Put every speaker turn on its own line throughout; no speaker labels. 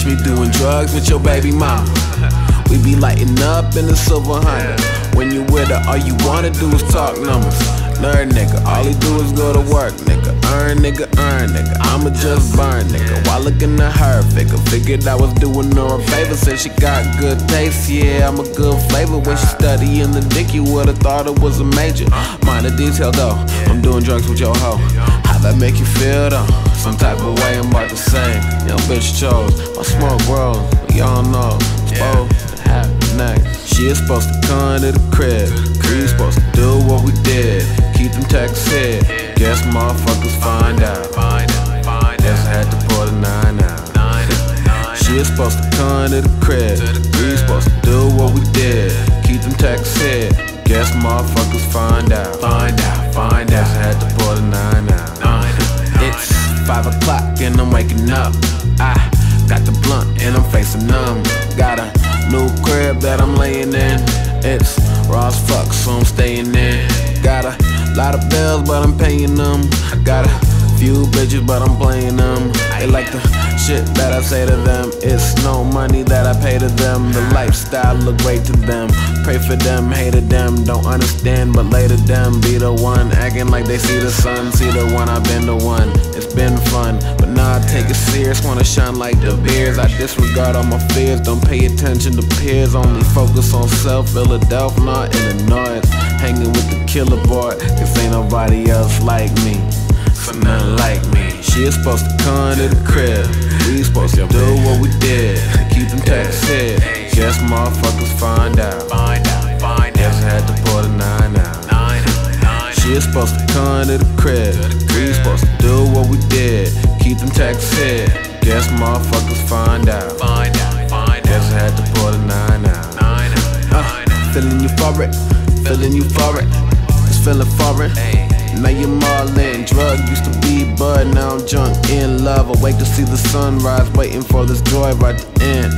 Doing drugs with your baby mama. We be lighting up in the silver Honda. When you with her, all you wanna do is talk numbers. Nerd nigga, all he do is go to work, nigga. Earn nigga, earn nigga. I'ma just burn nigga. While looking at her figure, figured I was doing her a favor. Said she got good taste, yeah, I'm a good flavor. When she study in the dick, you would've thought it was a major. The detail though, I'm doing drugs with your hoe. That make you feel though? Some type of way I'm about to say. Young bitch chose my smoke world. We all know. Oh, have next. She is supposed to come to the crib. We supposed to do what we did. Keep them texts here. Guess motherfuckers find out. Guess I had to pull the nine out. She is supposed to come to the crib. We supposed to do what we did. Keep them texts here. Guess motherfuckers find out. Find five o'clock and I'm waking up. I got the blunt and I'm facing numb. Got a new crib that I'm laying in. It's raw as fuck, so I'm staying in. Got a lot of bills, but I'm paying them. Got a few bitches, but I'm playing them. They like the shit that I say to them. It's no money that I pay to them. The lifestyle look great to them. Pray for them, hated them. Don't understand, but later them be the one acting like they see the sun. See the one, I've been the one. It's been fun, but now I take it serious. Wanna shine like the beers. I disregard all my fears. Don't pay attention to peers. Only focus on self. Philadelphia, not Illinois. Hanging with the killer boy, cause ain't nobody else like me. So nothing like me. She is supposed to come to the crib. We supposed to do what we did. Keep them here. Guess motherfuckers find out. Guess I had to pull the nine out. She is supposed to come to the crib. We supposed to do what we did. Keep them here. Guess motherfuckers find out. Guess I had to pull the nine out. Uh, feeling it, feeling for. It's feeling foreign. Now you're Marlin, drug used to be bud, now I'm drunk in love. I wait to see the sunrise, waiting for this joy right to end.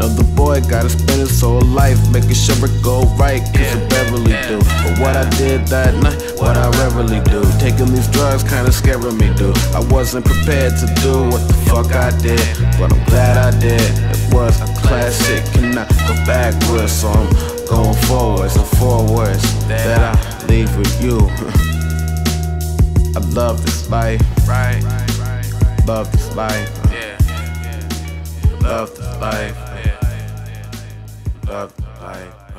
Know the boy gotta spend his whole life making sure it go right, cause it Beverly do. But what I did that night, what I rarely do. Taking these drugs kinda scaring me, dude. I wasn't prepared to do what the fuck I did, but I'm glad I did. It was a classic, cannot go backwards, so I'm going forwards and forwards that I leave with you. I love this life,
Right.
love this life,
Yeah.
love this life,
Yeah.
love this life.